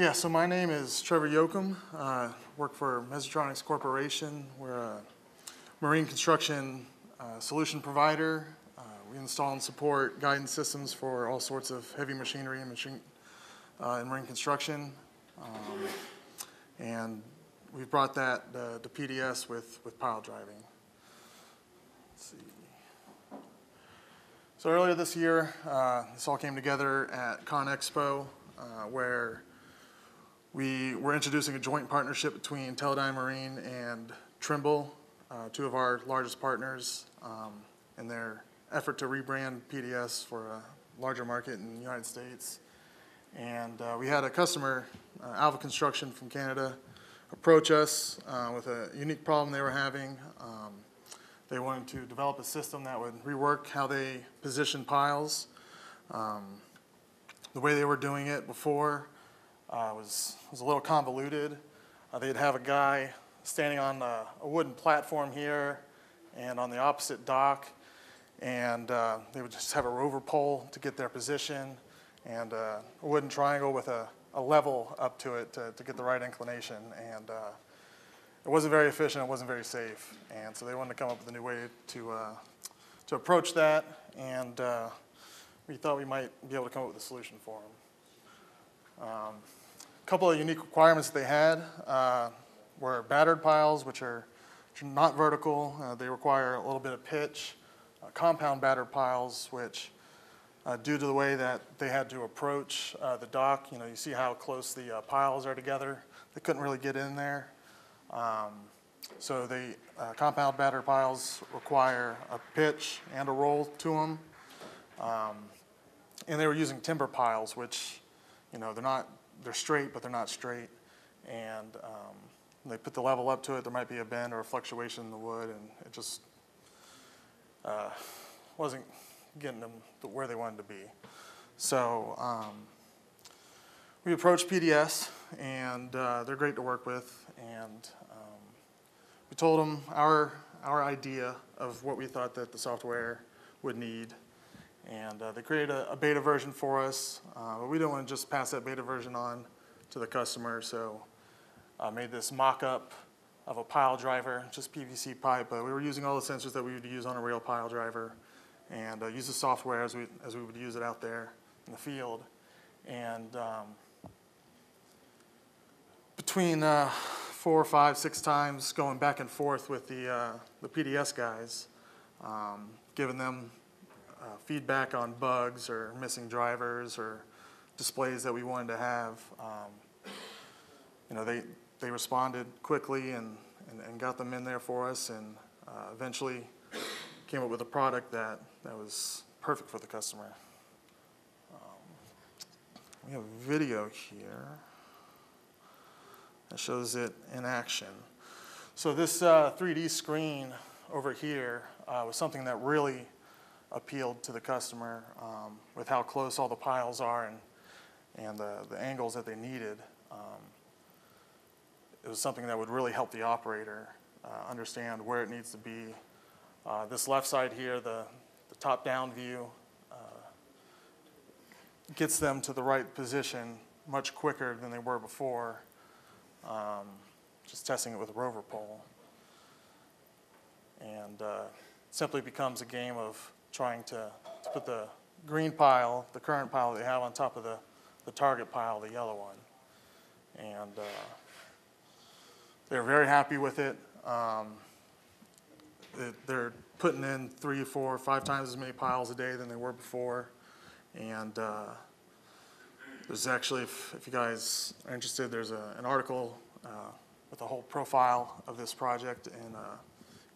Yeah, so my name is Trevor Yocum. Uh, work for Measutronics Corporation. We're a marine construction uh, solution provider. Uh, we install and support guidance systems for all sorts of heavy machinery and machine uh, in marine construction. Um, and we've brought that to PDS with, with pile driving. Let's see. So earlier this year, uh, this all came together at Con Expo, uh, where we were introducing a joint partnership between Teledyne Marine and Trimble, uh, two of our largest partners, um, in their effort to rebrand PDS for a larger market in the United States. And uh, we had a customer, uh, Alva Construction from Canada, approach us uh, with a unique problem they were having. Um, they wanted to develop a system that would rework how they position piles. Um, the way they were doing it before uh, was, was a little convoluted. Uh, they'd have a guy standing on a, a, wooden platform here and on the opposite dock, and uh, they would just have a rover pole to get their position and uh, a wooden triangle with a, a level up to it to, to get the right inclination. And uh, it wasn't very efficient, it wasn't very safe. And so they wanted to come up with a new way to, uh, to approach that, and uh, we thought we might be able to come up with a solution for them. Um, couple of unique requirements they had uh, were battered piles, which are, which are not vertical. Uh, they require a little bit of pitch. Uh, compound battered piles, which uh, due to the way that they had to approach uh, the dock. You know, you see how close the uh, piles are together. They couldn't really get in there. Um, so the compound batter piles require a pitch and a roll to them. Um, and they were using timber piles, which, you know, they're not, they're straight, but they're not straight. And um, they put the level up to it, there might be a bend or a fluctuation in the wood, and it just uh, wasn't getting them to where they wanted to be. So um, we approached PDS, and uh, they're great to work with. And um, we told them our our idea of what we thought that the software would need, and uh, they created a, a, beta version for us. Uh, but we didn't want to just pass that beta version on to the customer, so I uh, made this mock-up of a pile driver, just PVC pipe, but we were using all the sensors that we would use on a real pile driver and uh, use the software as we, as we would use it out there in the field. And um, between uh, four, five, six times going back and forth with the, uh, the PDS guys, um, giving them uh, feedback on bugs or missing drivers or displays that we wanted to have, um, you know, they, they responded quickly and, and, and, got them in there for us and uh, eventually came up with a product that, that was perfect for the customer. Um, we have a video here that shows it in action. So this uh, 3D screen over here uh, was something that really appealed to the customer um, with how close all the piles are and, and the, the angles that they needed. Um, it was something that would really help the operator uh, understand where it needs to be uh, this left side here, the, the top-down view, uh, gets them to the right position much quicker than they were before, um, just testing it with a rover pole. And uh, simply becomes a game of trying to, to put the green pile, the current pile they have on top of the, the target pile, the yellow one. And uh, they're very happy with it. Um, they're putting in three, four, five times as many piles a day than they were before. And uh, there's actually, if, if, you guys are interested, there's a, an article uh, with a whole profile of this project in uh,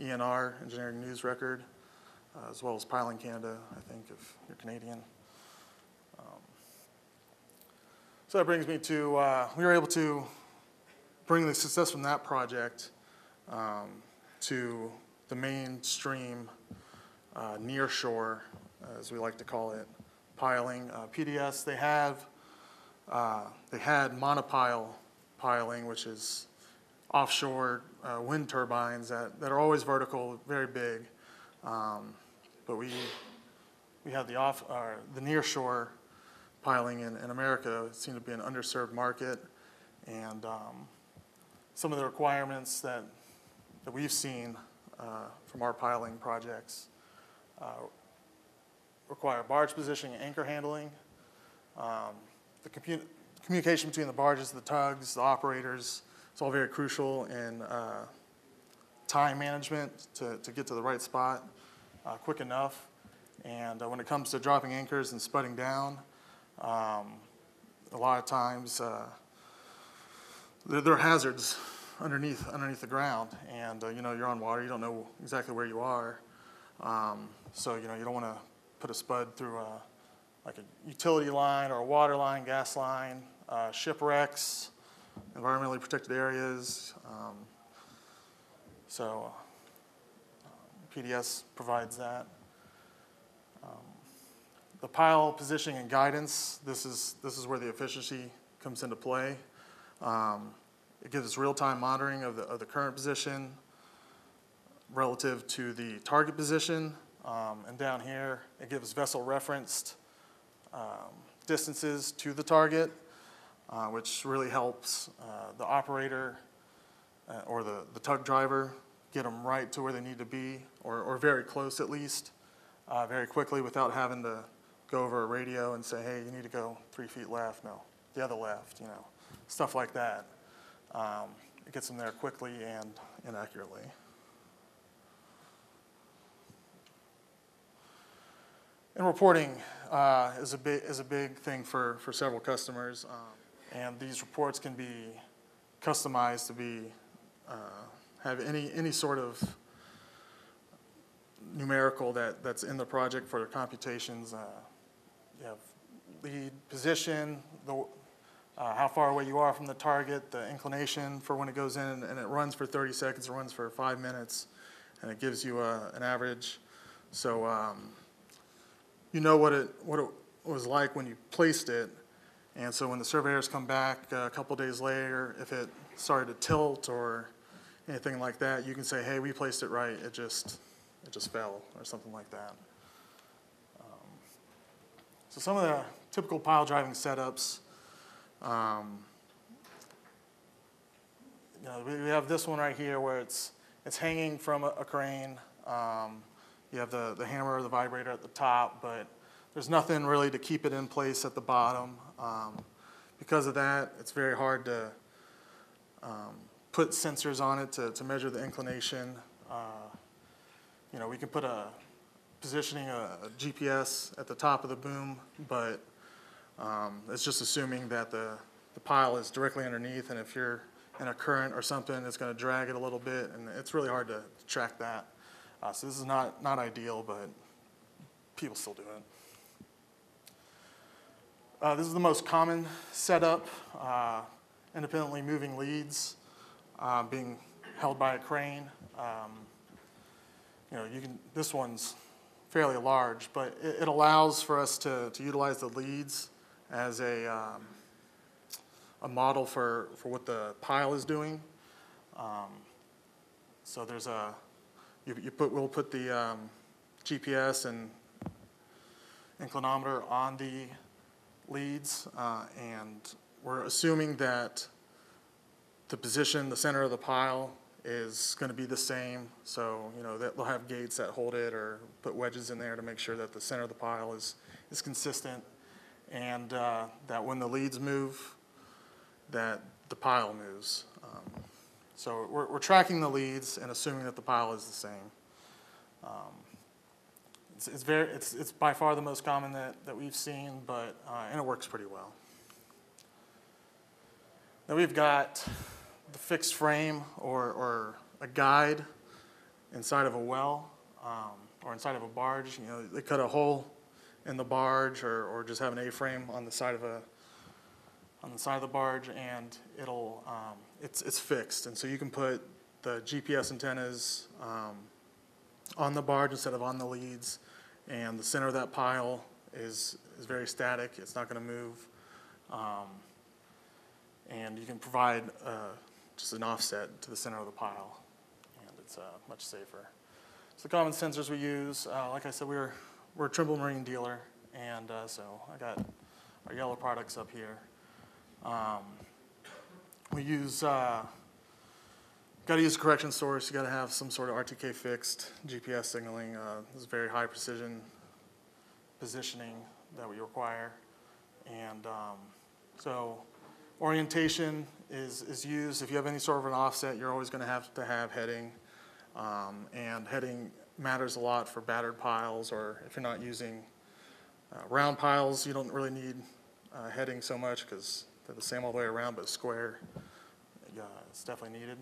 ENR, Engineering News Record, uh, as well as Piling Canada, I think, if you're Canadian. Um, so that brings me to, uh, we were able to bring the success from that project um, to the mainstream uh, near shore, as we like to call it, piling. Uh, PDS, they have, uh, they had monopile piling, which is offshore uh, wind turbines that, that are always vertical, very big. Um, but we, we have the off, uh, the near shore piling in, in America. It seemed to be an underserved market. And um, some of the requirements that, that we've seen uh, from our piling projects uh, require barge positioning and anchor handling. Um, The commu- communication between the barges, the tugs, the operators, it's all very crucial in uh, time management to, to get to the right spot uh, quick enough. And uh, when it comes to dropping anchors and spudding down, um, a lot of times uh, there, there are hazards underneath underneath the ground, and uh, you know you're on water, you don't know exactly where you are. Um, so you know you don't want to put a spud through a like a utility line or a water line, gas line, uh, shipwrecks, environmentally protected areas. Um, so um, PDS provides that. Um, The pile positioning and guidance, this is, this is where the efficiency comes into play. Um, It gives us real-time monitoring of the, of the current position relative to the target position. Um, And down here, it gives vessel referenced um, distances to the target, uh, which really helps uh, the operator uh, or the, the tug driver get them right to where they need to be, or, or very close at least, uh, very quickly without having to go over a radio and say, hey, you need to go three feet left, no, the other left, you know, stuff like that. Um, it gets them there quickly and, and accurately. And reporting uh, is a big is a big thing for for several customers, um, and these reports can be customized to be uh, have any any sort of numerical that that's in the project for the computations. Uh, you have lead position, the uh, how far away you are from the target, the inclination for when it goes in, and it runs for 30 seconds, it runs for five minutes, and it gives you a, an average. So. Um, you know what it, what it was like when you placed it. And so when the surveyors come back uh, a couple days later, if it started to tilt or anything like that, you can say, hey, we placed it right, it just, it just fell, or something like that. Um, So some of the typical pile driving setups, um, you know, we have this one right here where it's, it's hanging from a, a crane. Um, you have the, the hammer or the vibrator at the top, but there's nothing really to keep it in place at the bottom. Um, because of that, it's very hard to um, put sensors on it to, to measure the inclination. Uh, you know, we can put a positioning a, a GPS at the top of the boom, but um, it's just assuming that the, the pile is directly underneath, and if you're in a current or something, it's going to drag it a little bit, and it's really hard to track that. Uh, so this is not, not ideal, but people still do it. Uh, this is the most common setup, uh, independently moving leads uh, being held by a crane. Um, you know, you can, this one's fairly large, but it, it allows for us to, to utilize the leads as a, um, a model for, for what the pile is doing. Um, so there's a, you, you put, we'll put the um, GPS and inclinometer on the leads, uh, and we're assuming that the position, the center of the pile is going to be the same. So, you know, they'll have gates that hold it or put wedges in there to make sure that the center of the pile is, is consistent and uh, that when the leads move, that the pile moves. Um, so we're, we're tracking the leads and assuming that the pile is the same. Um, it's, it's very, it's, it's by far the most common that, that we've seen, but, uh, and it works pretty well. Now we've got the fixed frame or, or a guide inside of a well um, or inside of a barge. You know, they cut a hole in the barge or, or just have an A-frame on the side of a on the side of the barge, and it'll um, it's it's fixed, and so you can put the GPS antennas um, on the barge instead of on the leads, and the center of that pile is is very static. It's not going to move, um, and you can provide uh, just an offset to the center of the pile, and it's uh, much safer. So the common sensors we use, uh, like I said, we're we're a Trimble Marine dealer, and uh, so I got our yellow products up here. Um, we use, uh, got to use correction source, you got to have some sort of RTK fixed GPS signaling. Uh, This is very high precision positioning that we require. And um, so orientation is, is used. If you have any sort of an offset, you're always going to have to have heading. Um, And heading matters a lot for battered piles, or if you're not using uh, round piles, you don't really need uh, heading so much because they're the same all the way around, but square, yeah, it's definitely needed.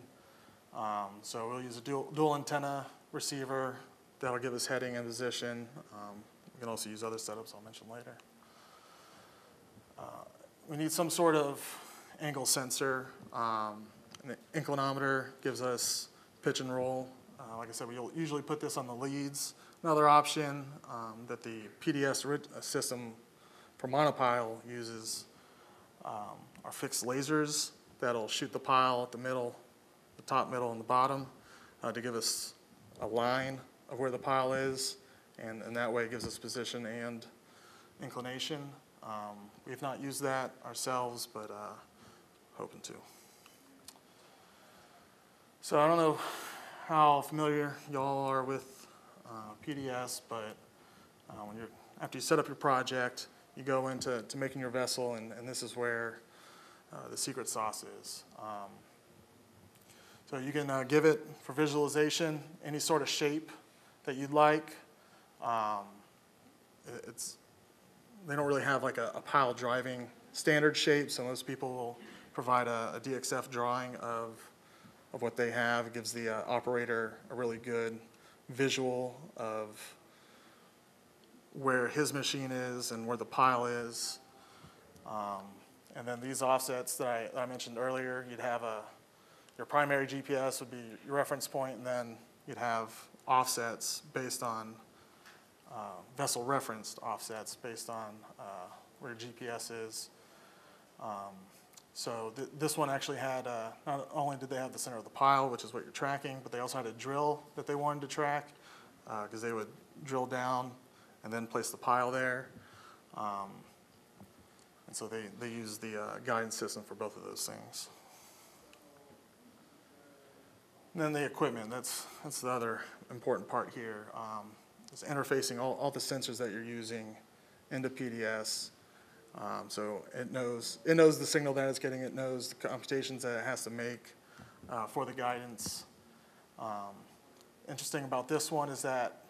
Um, So we'll use a dual, dual antenna receiver that'll give us heading and position. Um, We can also use other setups I'll mention later. Uh, We need some sort of angle sensor. Um, inclinometer gives us pitch and roll. Uh, Like I said, we'll usually put this on the leads. Another option um, that the PDS uh, system for monopile uses um, are fixed lasers that'll shoot the pile at the middle, the top, middle, and the bottom uh, to give us a line of where the pile is, and, and that way it gives us position and inclination. Um, We've not used that ourselves, but uh, hoping to. So I don't know how familiar y'all are with uh, PDS, but uh, when you're, after you set up your project, you go into to making your vessel, and, and this is where uh, the secret sauce is. Um, so you can uh, give it for visualization any sort of shape that you'd like. Um, it- it's they don't really have like a, a pile driving standard shape, so most people will provide a, a DXF drawing of of what they have. It gives the uh, operator a really good visual of where his machine is and where the pile is. Um, and then these offsets that I, that I mentioned earlier, you'd have a, your primary GPS would be your reference point, and then you'd have offsets based on, uh, vessel referenced offsets based on, uh, where GPS is. Um, So th- this one actually had, uh, not only did they have the center of the pile, which is what you're tracking, but they also had a drill that they wanted to track, because they would drill down and then place the pile there. Um, And so they, they use the uh, guidance system for both of those things. And then the equipment, that's, that's the other important part here. Um, Is interfacing all, all the sensors that you're using into PDS. Um, So it knows, it knows the signal that it's getting, it knows the computations that it has to make uh, for the guidance. Um, Interesting about this one is that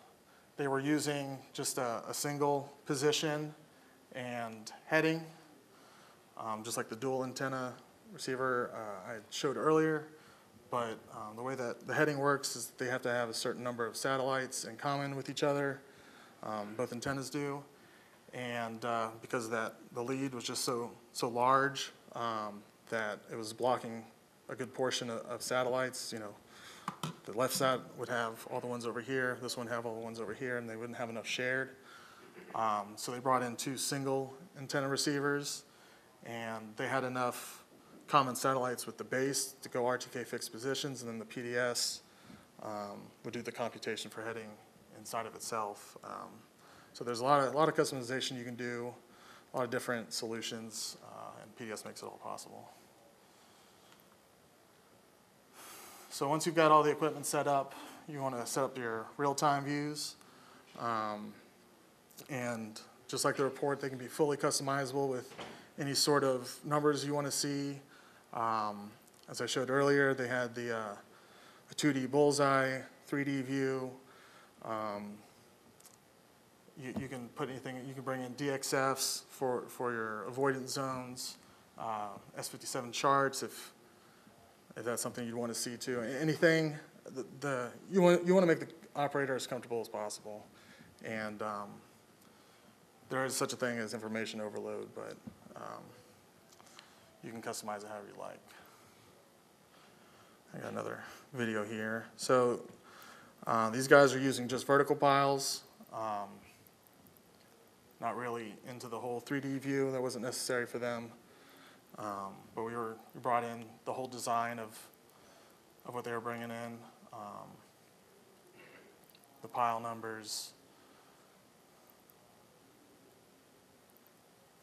they were using just a, a single position and heading, um, just like the dual antenna receiver uh, I showed earlier. But um, the way that the heading works is they have to have a certain number of satellites in common with each other. Um, both antennas do. And uh, because that, the lead was just so, so large um, that it was blocking a good portion of, of satellites, you know. The left side would have all the ones over here, this one have all the ones over here, and they wouldn't have enough shared. Um, So they brought in two single antenna receivers, and they had enough common satellites with the base to go RTK fixed positions, and then the PDS um, would do the computation for heading inside of itself. So there's a lot of, a lot of customization you can do, a lot of different solutions, uh, and PDS makes it all possible. So once you've got all the equipment set up, you want to set up your real-time views. Um, And just like the report, they can be fully customizable with any sort of numbers you want to see. Um, As I showed earlier, they had the uh, a 2D bullseye, 3D view. Um, You, you can put anything, you can bring in DXFs for, for your avoidance zones, uh, S57 charts if, if that's something you'd want to see too. Anything, the- the, you want, you want to make the operator as comfortable as possible. And um, there is such a thing as information overload, but um, you can customize it however you like. I got another video here. So uh, these guys are using just vertical piles, um, not really into the whole 3D view. That wasn't necessary for them. Um, But we were, we brought in the whole design of, of what they were bringing in. um, The pile numbers.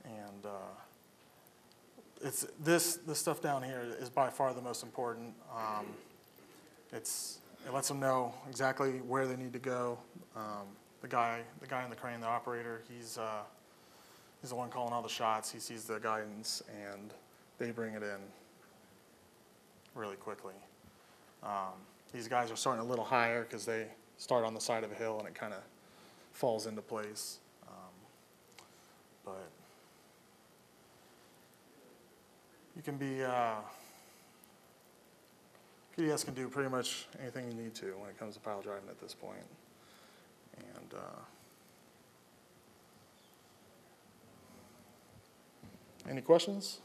And uh, it's, this, this stuff down here is by far the most important. Um, It's, it lets them know exactly where they need to go. The guy, the guy in the crane, the operator, he's, uh, he's the one calling all the shots. He sees the guidance and they bring it in really quickly. Um, These guys are starting a little higher because they start on the side of a hill and it kind of falls into place. Um, But you can be, uh, PDS can do pretty much anything you need to when it comes to pile driving at this point. And, uh, any questions?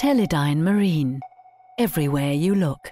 Teledyne Marine. Everywhere you look.